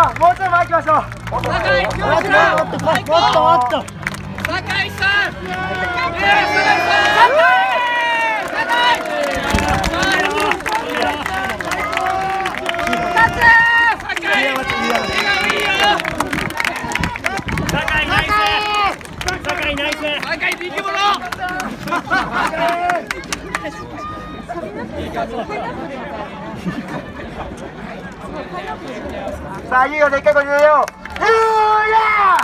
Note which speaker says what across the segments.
Speaker 1: さんもうちょい前行きましょう
Speaker 2: 酒井
Speaker 1: もっともっともっともっと
Speaker 2: 酒井さん酒井さん酒井酒井いいよ
Speaker 3: 酒井ナイス酒井
Speaker 2: ビッグボロ
Speaker 1: さあ、いいよ、でっかい声で言えよ。う。ゆうや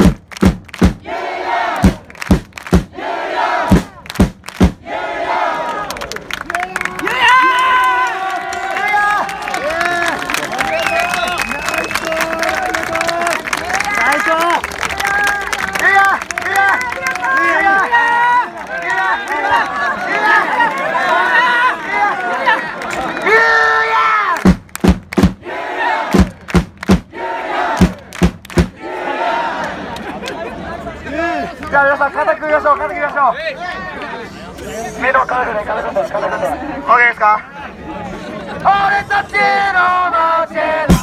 Speaker 4: 最高
Speaker 1: ゆうやゆうやゆうやゆうやじゃあ皆さん肩組みましょう肩組みましょう。目の肩組んで肩組んで肩組んで OK ですか俺たちの街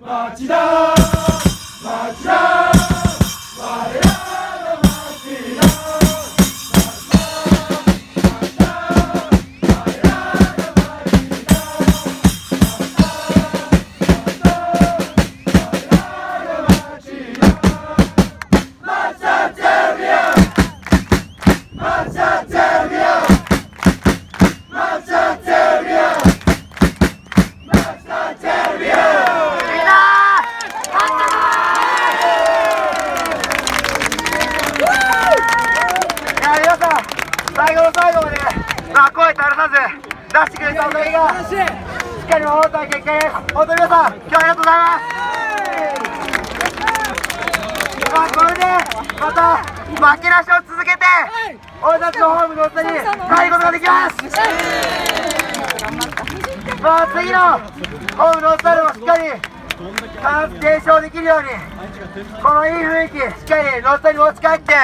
Speaker 1: 町田町田出してくれたおかげがしっかり守った結果です。本当に皆さん今日ありがとうございます。まあこれでまた負けなしを続けて俺たちのホームの歌に帰ることができます。まあ次のホームの歌でもしっかり完継承できるようにこのいい雰囲気しっかりロッタに持ち帰って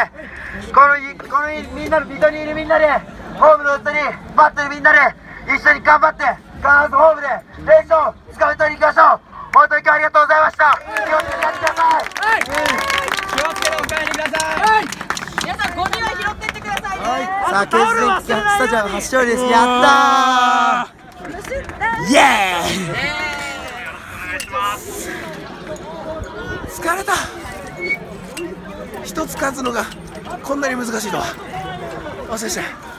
Speaker 1: このいこのいみんなの水戸にいるみんなでホームのロッタにバッテリーみんなで一緒に頑張って必ずホームで連勝つかみ取りに行きましょう。本当に今日はありがとうございました。気をつけてやってください。
Speaker 2: 気をつけてお帰りください。
Speaker 5: 皆さんゴミは拾ってってくださいね。
Speaker 4: さあケーススタジアム初勝利で。すやったー。イエーイ。疲れた。一つ勝つのがこんなに難しいとは。忘れした